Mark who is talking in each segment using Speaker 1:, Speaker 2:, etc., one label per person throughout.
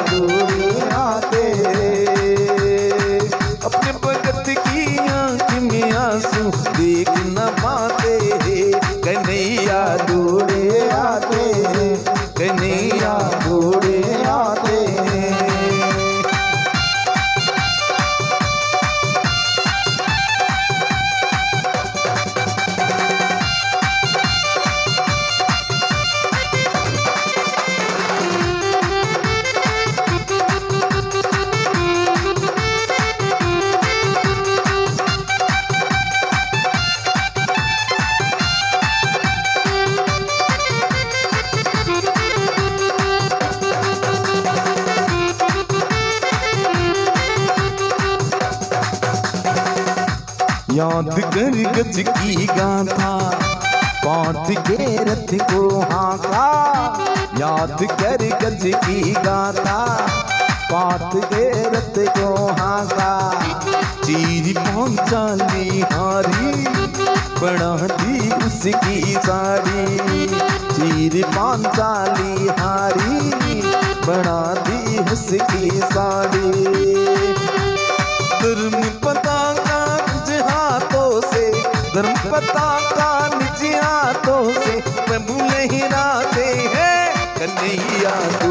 Speaker 1: कन्हैया याद कर गज की गाथा पाँच के रथ को हाका। याद कर गज की गाथा पाँच के रथ को हाका। चीर पांचाली हारी बड़ा दी उसकी साड़ी चीर पांचाली हारी बड़ा दी उसकी साड़ी पता का निजिया तो से प्रभु नहीं राते हैं कन्हैया।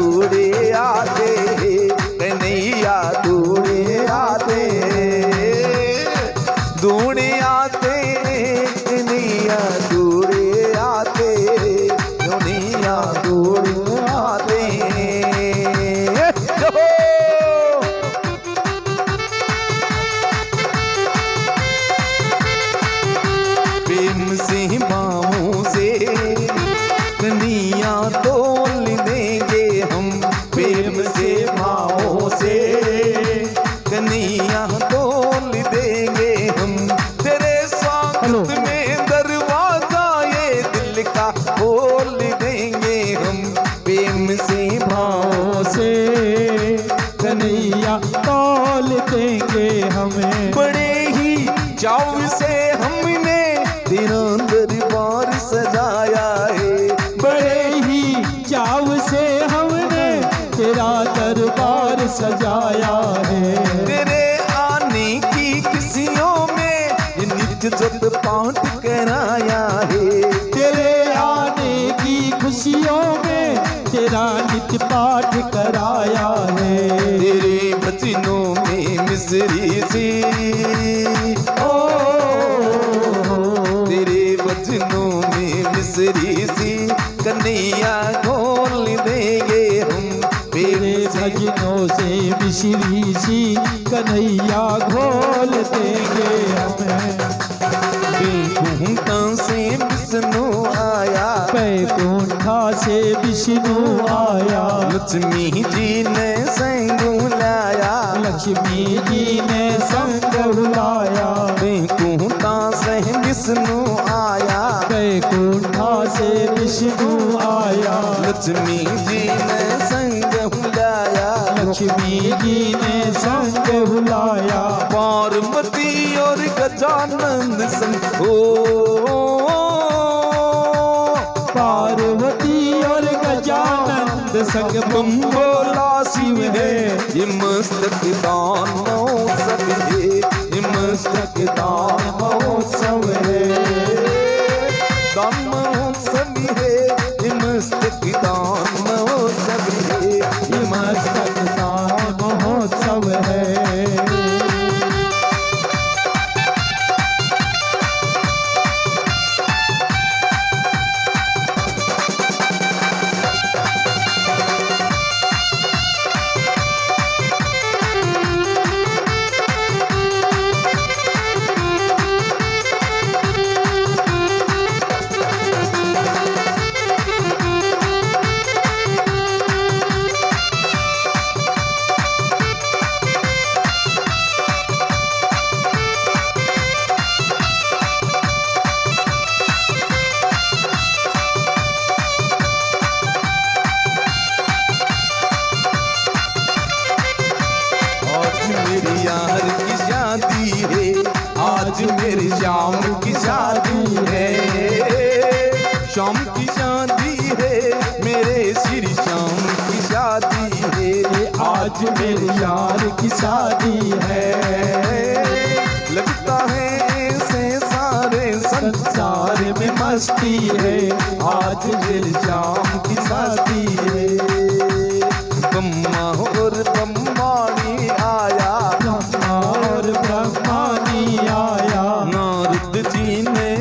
Speaker 1: दरबार सजाया है।
Speaker 2: तेरे
Speaker 1: आने की खुशियों में ये नित्य जप पाठ कराया है।
Speaker 2: तेरे आने की खुशियों में तेरा नित्य पाठ कराया है।
Speaker 1: तेरे बचनों में मिसरी सी
Speaker 2: ओ
Speaker 1: तेरे बचनों में मिसरी सी कन्हैया खोल
Speaker 2: मिश्री सी कन्हैया घोल देंगे हमें।
Speaker 1: बेकुंठा से विष्णु आया।
Speaker 2: बैकुंठा से विष्णु आया।
Speaker 1: लक्ष्मी जी ने संग लाया।
Speaker 2: लक्ष्मी जी ने संग बुलाया
Speaker 1: बेकुंठा से विष्णु आया।
Speaker 2: बैकुंठा से विष्णु आया।
Speaker 1: लक्ष्मी पार्वती और गजानंद संग
Speaker 2: पार्वती और गजानंद संग
Speaker 1: तुम बोला शिव है, ये मस्तक दान महोत्सव है। ये मस्तक दान महोत्सव है। दान महोत्सव है, ये मस्तक दान आज मेरे यार की शादी है। लगता है ऐसे सारे संसार
Speaker 2: संसार में मस्ती है। आज मेरे शाम की शादी है।
Speaker 1: ब्रह्मा और ब्रह्माणी आया।
Speaker 2: ब्रह्मा और ब्रह्मानी आया।
Speaker 1: नारद जी ने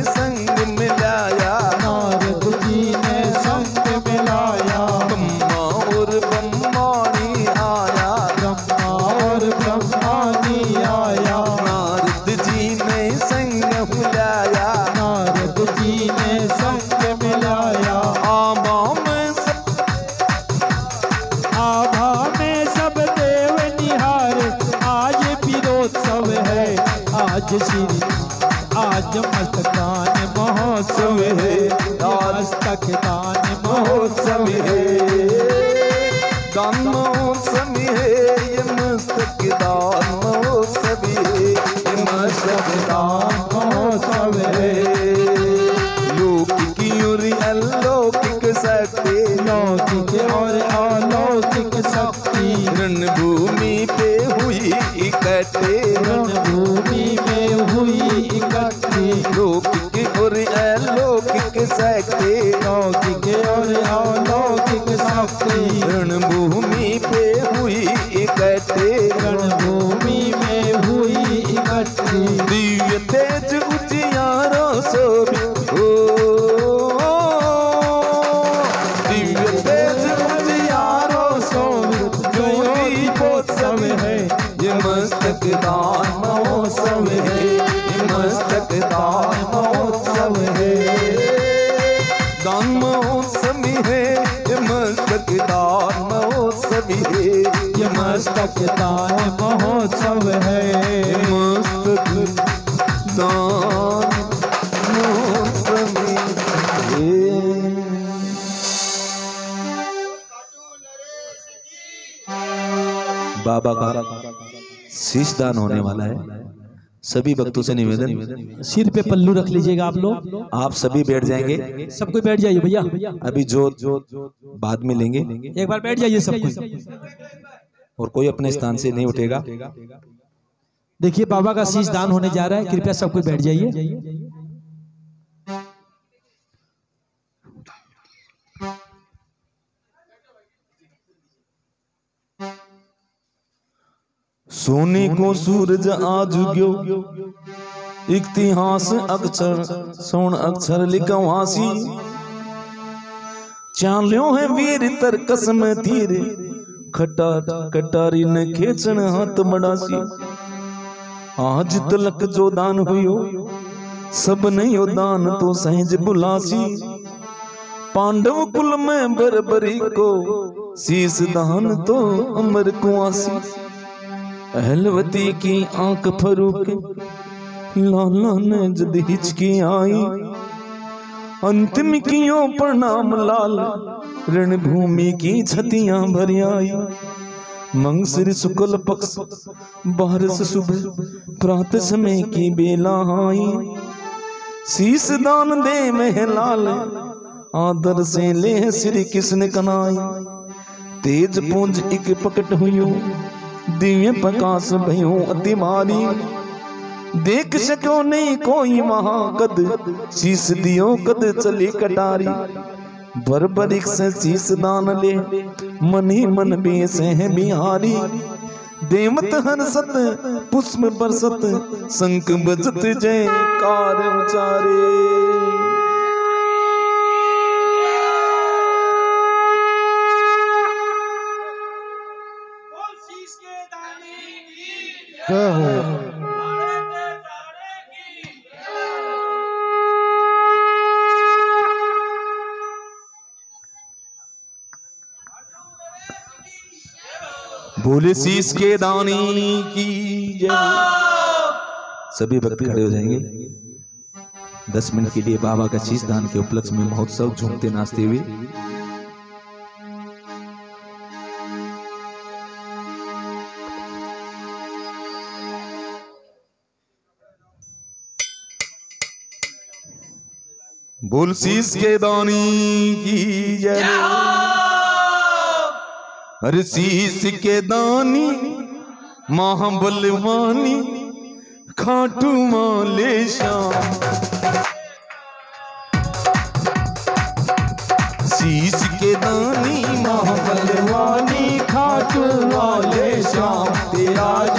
Speaker 2: आज श्री आज मस्तकान महोत्सव है। आज तक दान महोत्सव है।
Speaker 1: दान महोत्सव है, ये महोत्सव है। ये अलौकिक शक्ति। रणभूमि पे हुई इकट्ठे
Speaker 2: रणभूमि में हुई इकट्ठी
Speaker 1: दिव्य तेज उजियारो हो दिव्य तेज उजियारो ज्योति
Speaker 2: है
Speaker 1: ये मस्तक दान महोत्सव है। ये मस्तक दान महोत्सव ये मस्तक दान महोत्सव है।
Speaker 2: मस्तक दान महोत्सव
Speaker 1: बाबा का शीश दान होने वाला है। सभी भक्तों से निवेदन।
Speaker 2: सिर पे पल्लू रख लीजिएगा आप लोग।
Speaker 1: आप सभी बैठ जाएँगे।
Speaker 2: सब कोई बैठ जाइए भैया।
Speaker 1: अभी जो बाद में लेंगे।
Speaker 2: एक बार बैठ जाइए सब कोई।
Speaker 1: और कोई अपने स्थान से नहीं उठेगा।
Speaker 2: देखिए बाबा का शीश दान होने जा रहा है। कृपया सब कोई बैठ जाइए।
Speaker 1: सोने को सूरज आज उग्यो। इतिहास अक्षर सोन अक्षर लिखवासी। चाल्यो है वीर तर कसम तीर खटा कटारी न खेचन हाथ मड़ासी। आज तलक जो दान हुयो, सब नहीं हो दान तो सहज बुलासी। पांडव कुल में बरबरी को, शीस दान तो अमर कुआसी। अहलवती की आँख फरूक लाला ने जद हिचकी आई अंतिम कियो प्रणाम लाल। रणभूमि की छतियाँ भर आई मंगसिर शुक्ल पक्ष बारस सुबह, प्रात समय की बेला आई। शीस दान दे महलाल, आदर से ले श्री कृष्ण कनाई। तेज पूंज एक पकट हुयो दिव्य प्रकाश भयो अति मारी। देख सको नहीं कोई वहाँ कद शीस दियो कद चली कटारी। बरबरिक से शीस दान ले, मनी मन बेस है बिहारी। देवत हर्षत पुष्प बरसत, शंख बजत जय कार उचारे
Speaker 2: जय हो
Speaker 1: बोले शीश के दानी की सभी भक्त खड़े हो जाएँगे। दस मिनट के लिए बाबा का शीश दान के उपलक्ष्य में महोत्सव झूमते नाचते हुए। बोल शीश के दानी की जय। शीश के दानी, महाबलवानी खाटू माले श्याम शीश के दानी, महाबलवानी
Speaker 2: खाटू वाले श्याम तेरा